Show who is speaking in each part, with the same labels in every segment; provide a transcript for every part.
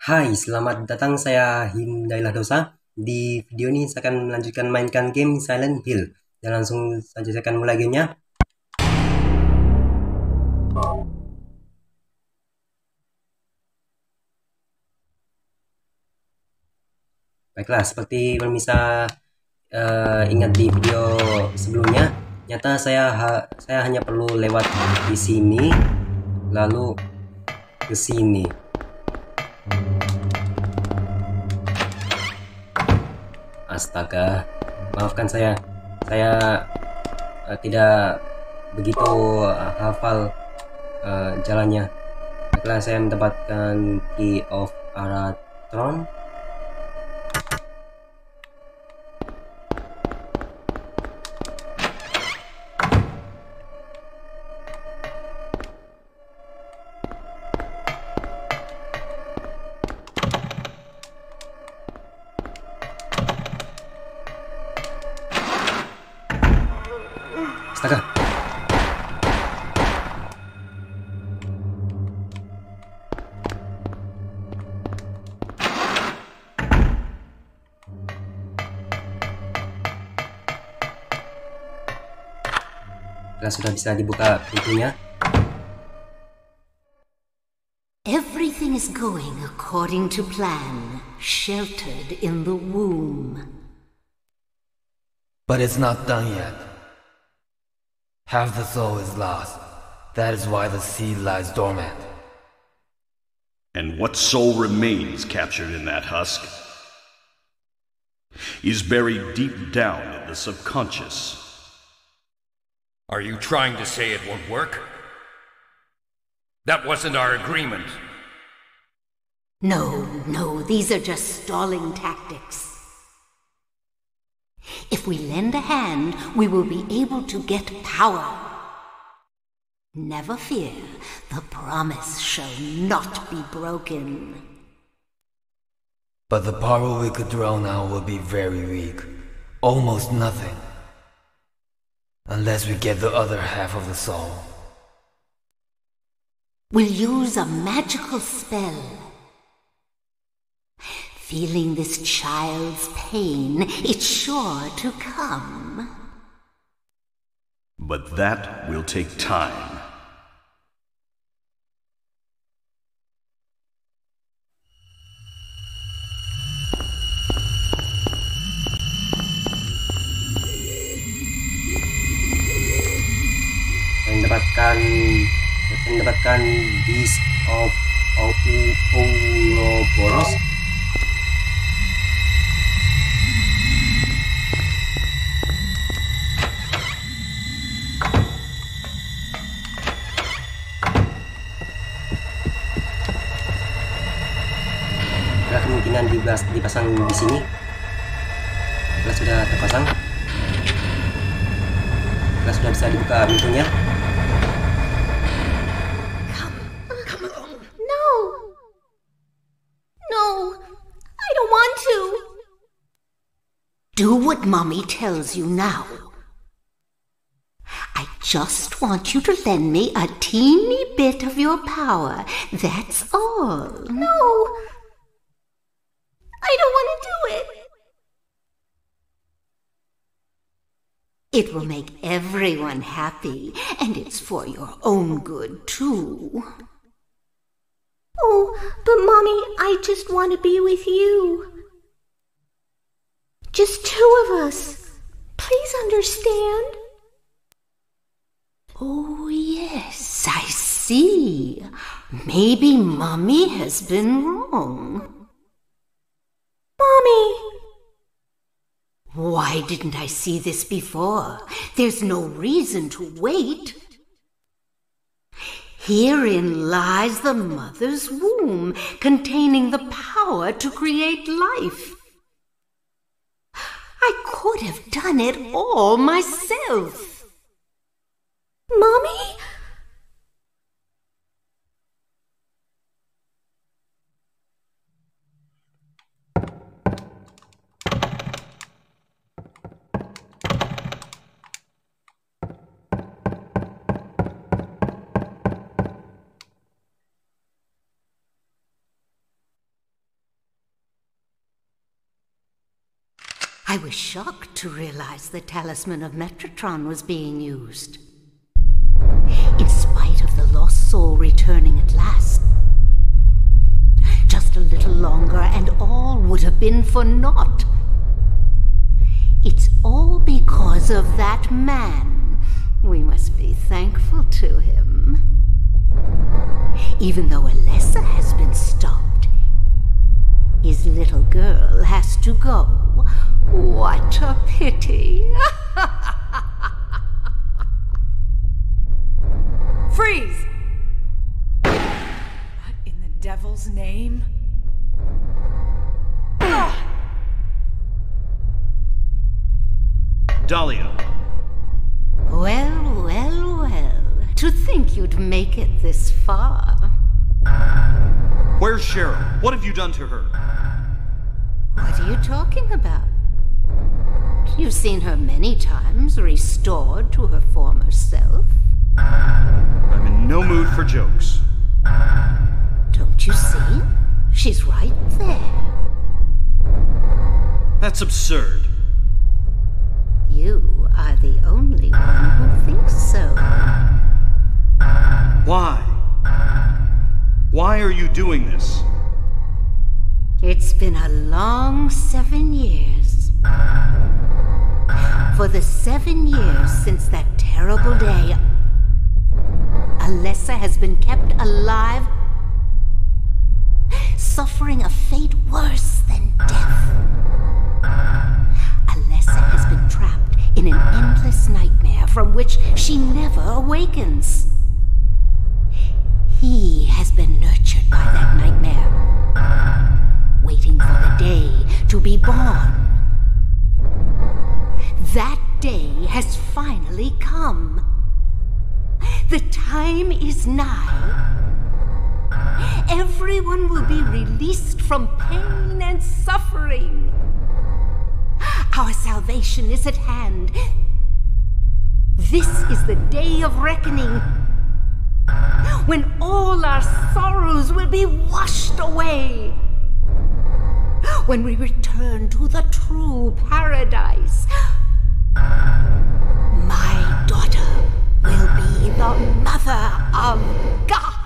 Speaker 1: Hai, selamat datang saya Hindailah Dosa. Di video ini saya akan melanjutkan mainkan game Silent Hill. Dan langsung saja saya akan mulai gamenya. Baiklah, seperti pemirsa uh, ingat di video sebelumnya, nyata saya ha saya hanya perlu lewat di sini lalu ke sini. Astaga, maafkan saya. Saya uh, tidak begitu uh, hafal uh, jalannya. Baiklah, saya mendapatkan key of Aratron. Nah, sudah bisa dibuka pintunya.
Speaker 2: Everything is going according to plan, sheltered in the womb.
Speaker 3: But it's not done yet. Half the soul is lost. That is why the seed lies dormant.
Speaker 4: And what soul remains captured in that husk is buried deep down in the subconscious.
Speaker 5: Are you trying to say it won't work? That wasn't our agreement.
Speaker 2: No, no, these are just stalling tactics. If we lend a hand, we will be able to get power. Never fear, the promise shall not be broken.
Speaker 3: But the power we could draw now will be very weak. Almost nothing. Unless we get the other half of the soul.
Speaker 2: We'll use a magical spell. Feeling this child's pain, it's sure to come.
Speaker 4: But that will take time.
Speaker 1: Mendapatkan mendapatkan Beast of Ou- Ouroboros. Ada kemungkinan dipasang di sini. Kalau sudah terpasang, kalau sudah bisa dibuka pintunya.
Speaker 2: Do what Mommy tells you now. I just want you to lend me a teeny bit of your power. That's all. No! I don't want to do it. It will make everyone happy, and it's for your own good, too. Oh, but Mommy, I just want to be with you. Just two of us. Please understand. Oh, yes, I see. Maybe Mommy has been wrong. Mommy! Why didn't I see this before? There's no reason to wait. Herein lies the mother's womb, containing the power to create life. I could have done it all myself. Mommy? I was shocked to realize the talisman of Metatron was being used. In spite of the lost soul returning at last, just a little longer and all would have been for naught. It's all because of that man. We must be thankful to him. Even though Alessa has been stopped, his little girl has to go. What a pity.
Speaker 6: Freeze! What in the devil's name? Ah!
Speaker 4: Dahlia,
Speaker 2: Well, well, well. To think you'd make it this far.
Speaker 4: where's Cheryl? What have you done to her?
Speaker 2: What are you talking about? You've seen her many times restored to her former self.
Speaker 4: I'm in no mood for jokes.
Speaker 2: Don't you see? She's right there.
Speaker 4: That's absurd.
Speaker 2: You are the only one who thinks so.
Speaker 4: Why? Why are you doing this?
Speaker 2: It's been a long seven years. For the seven years since that terrible day, Alessa has been kept alive, suffering a fate worse than death. Alessa has been trapped in an endless nightmare from which she never awakens. Is nigh. Everyone will be released from pain and suffering. Our salvation is at hand. This is the day of reckoning when all our sorrows will be washed away when we return to the true paradise. The mother of God.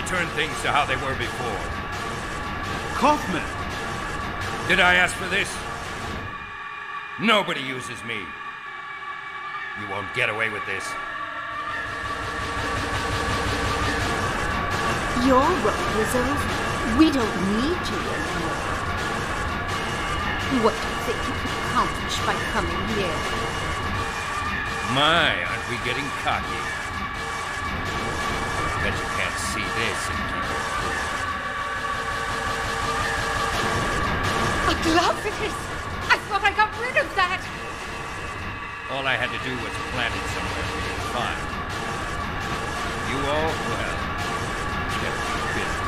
Speaker 5: Return things to how they were before.
Speaker 4: Kaufman!
Speaker 5: Did I ask for this? Nobody uses me. You won't get away with this.
Speaker 2: Your role is over. We don't need you anymore. What do you think you can accomplish by coming here?
Speaker 5: My, aren't we getting cocky? Bet you can't see this and keep your cool.
Speaker 6: Aglaophotis! I thought I got rid of that!
Speaker 5: All I had to do was plant it somewhere for you to find. You all, well, kept me busy.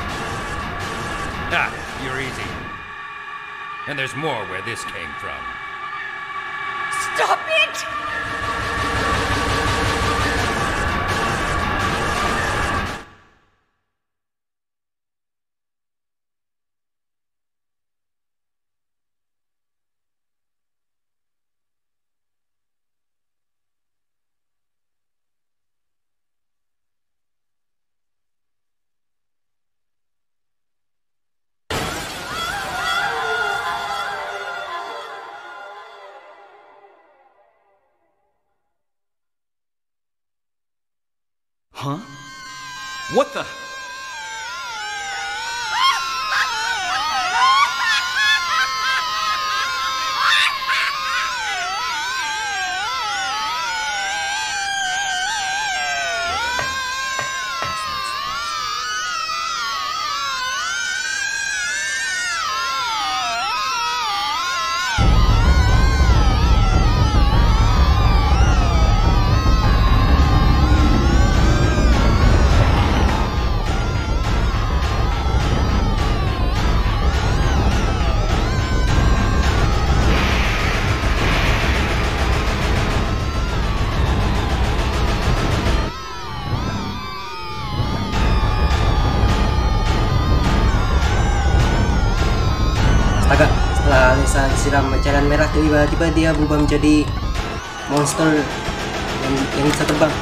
Speaker 5: Ah, you're easy. And there's more where this came from.
Speaker 6: Stop it!
Speaker 4: Huh? What the?
Speaker 1: Tiba-tiba dia berubah menjadi monster yang, yang bisa terbang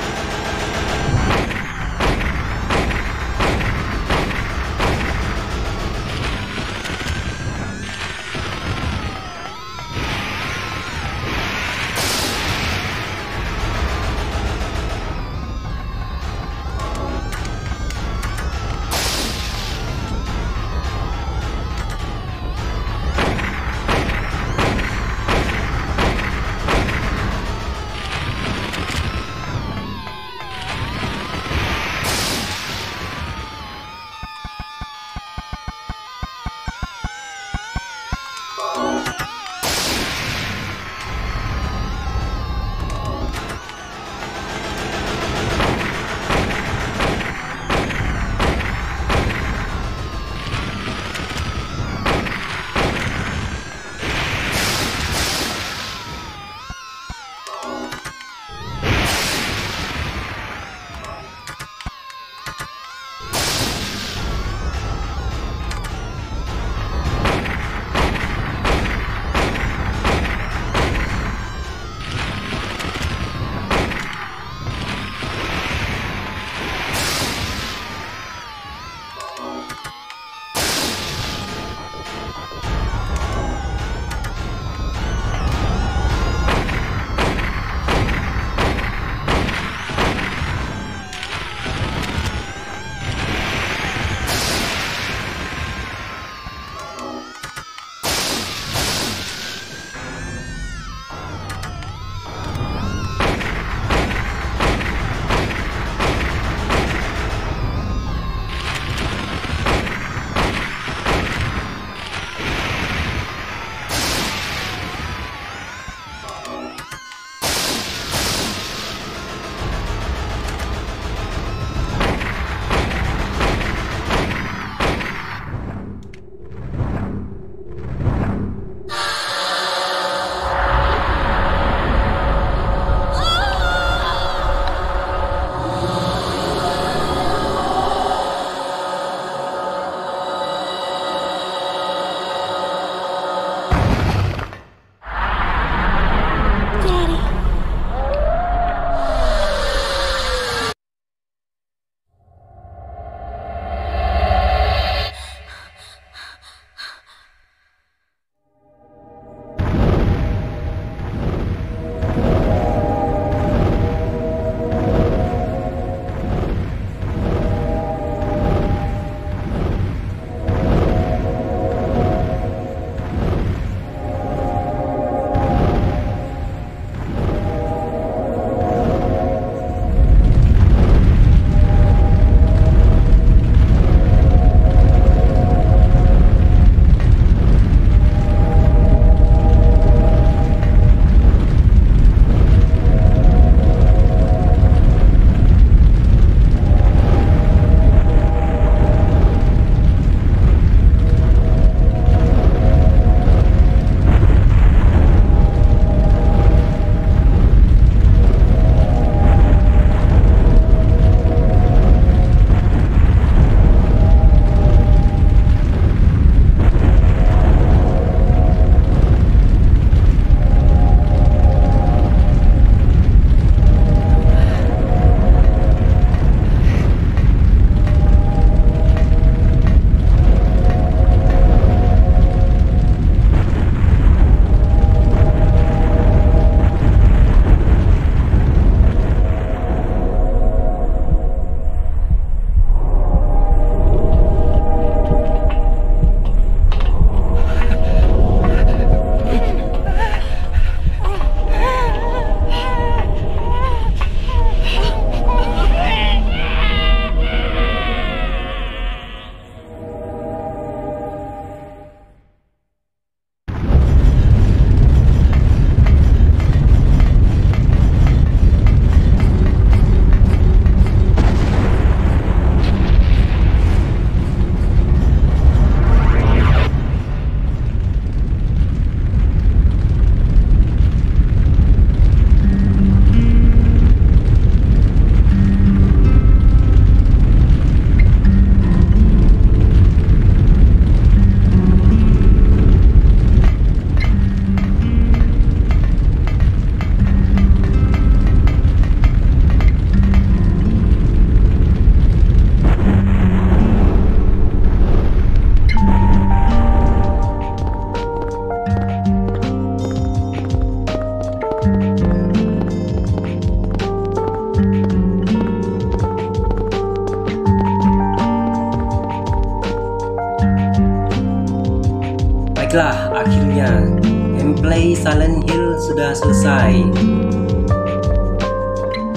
Speaker 1: sudah selesai.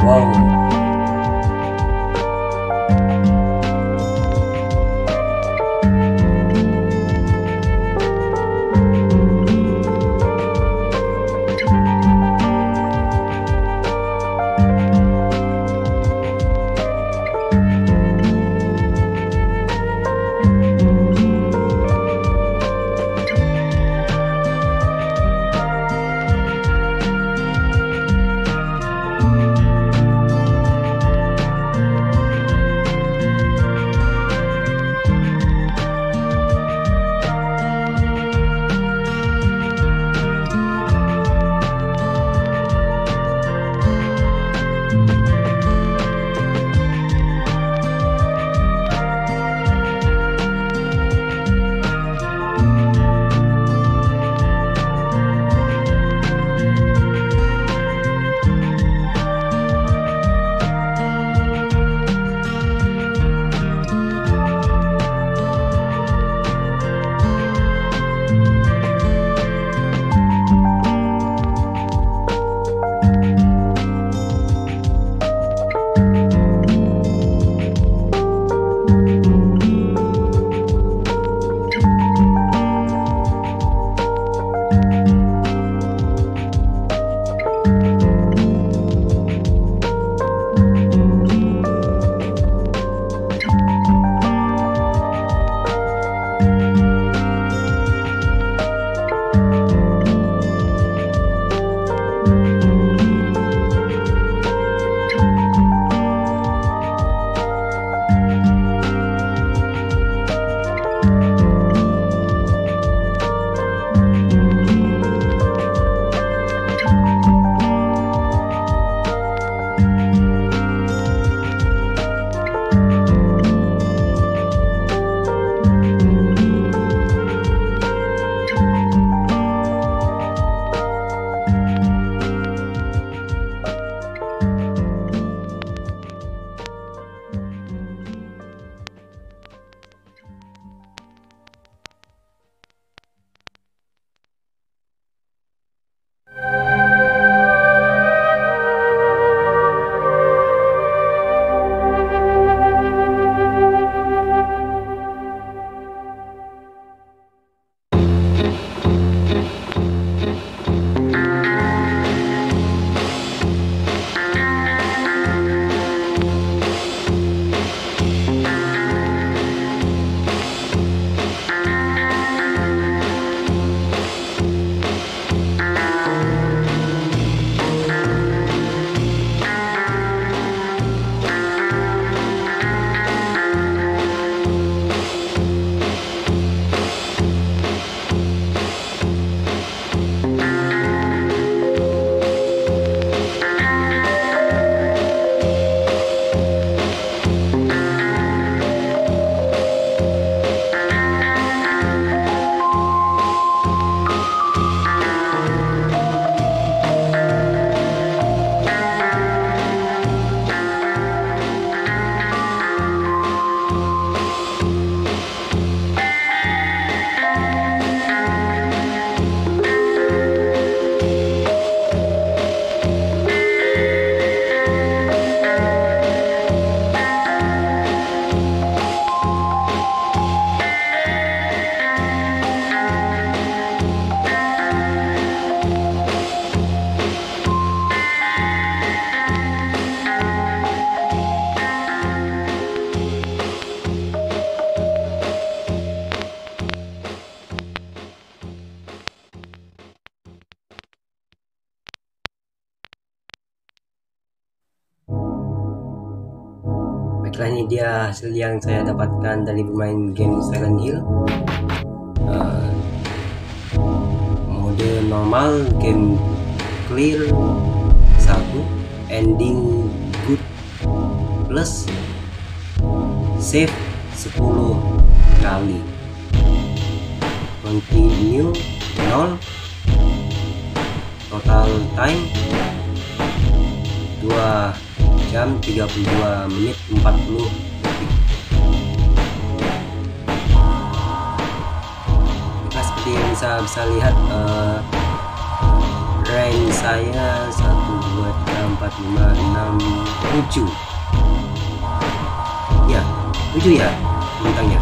Speaker 1: Wow, hasil yang saya dapatkan dari bermain game Silent Hill. Uh, mode normal game clear 1 ending good plus save 10 kali. Continue 0 total time 2 jam 32 menit 40 bisa bisa lihat uh, rank saya 1 2 3 4 5 6 7 ya 7 ya bintangnya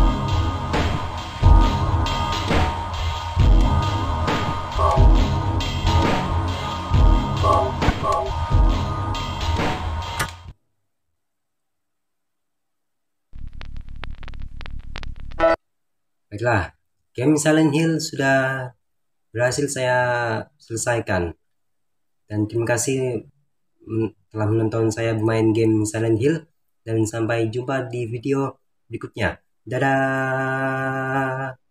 Speaker 1: Baiklah, game Silent Hill sudah berhasil saya selesaikan. Dan terima kasih telah menonton saya bermain game Silent Hill. Dan sampai jumpa di video berikutnya. Dadah!